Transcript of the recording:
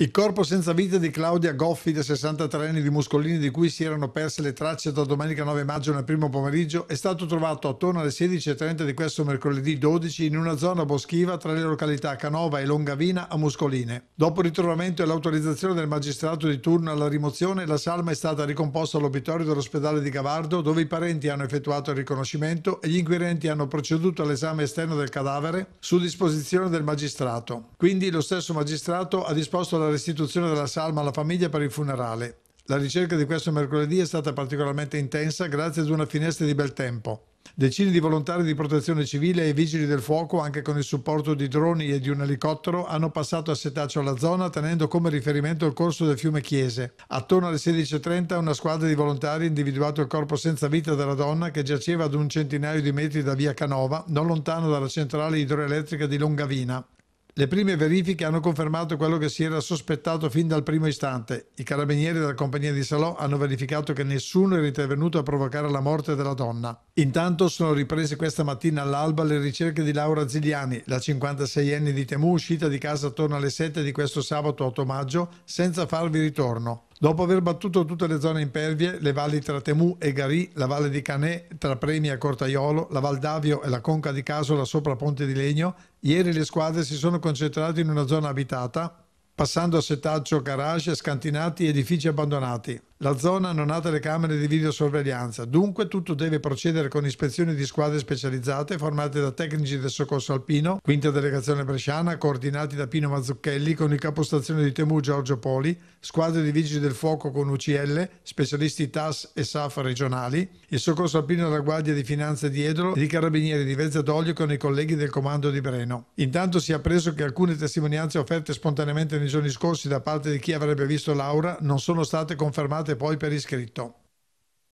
Il corpo senza vita di Claudia Goffi, da 63 anni di Muscolini, di cui si erano perse le tracce da domenica 9 maggio nel primo pomeriggio, è stato trovato attorno alle 16.30 di questo mercoledì 12 in una zona boschiva tra le località Canova e Longavina a Muscoline. Dopo il ritrovamento e l'autorizzazione del magistrato di turno alla rimozione, la salma è stata ricomposta all'obitorio dell'ospedale di Gavardo, dove i parenti hanno effettuato il riconoscimento e gli inquirenti hanno proceduto all'esame esterno del cadavere su disposizione del magistrato. Quindi lo stesso magistrato ha disposto la restituzione della salma alla famiglia per il funerale. La ricerca di questo mercoledì è stata particolarmente intensa grazie ad una finestra di bel tempo. Decine di volontari di protezione civile e vigili del fuoco, anche con il supporto di droni e di un elicottero, hanno passato a setaccio la zona tenendo come riferimento il corso del fiume Chiese. Attorno alle 16.30 una squadra di volontari ha individuato il corpo senza vita della donna che giaceva ad un centinaio di metri da via Canova, non lontano dalla centrale idroelettrica di Longavina. Le prime verifiche hanno confermato quello che si era sospettato fin dal primo istante. I carabinieri della compagnia di Salò hanno verificato che nessuno era intervenuto a provocare la morte della donna. Intanto sono riprese questa mattina all'alba le ricerche di Laura Zigliani, la 56enne di Temu, uscita di casa attorno alle 7 di questo sabato 8 maggio senza farvi ritorno. Dopo aver battuto tutte le zone impervie, le valli tra Temu e Gari, la valle di Canè tra Premi e Cortaiolo, la Val d'Avio e la conca di Casola sopra Ponte di Legno, ieri le squadre si sono concentrate in una zona abitata passando a settaggio garage, scantinati e edifici abbandonati. La zona non ha telecamere di videosorveglianza, dunque tutto deve procedere con ispezioni di squadre specializzate formate da tecnici del soccorso alpino, quinta delegazione bresciana, coordinati da Pino Mazzucchelli con il capostazione di Temu Giorgio Poli, squadre di vigili del fuoco con UCL, specialisti TAS e SAF regionali, il soccorso alpino della Guardia di Finanza di Edolo e i carabinieri di Vezza d'Olio con i colleghi del comando di Breno. Intanto si è appreso che alcune testimonianze offerte spontaneamente nei giorni scorsi da parte di chi avrebbe visto Laura non sono state confermate poi per iscritto.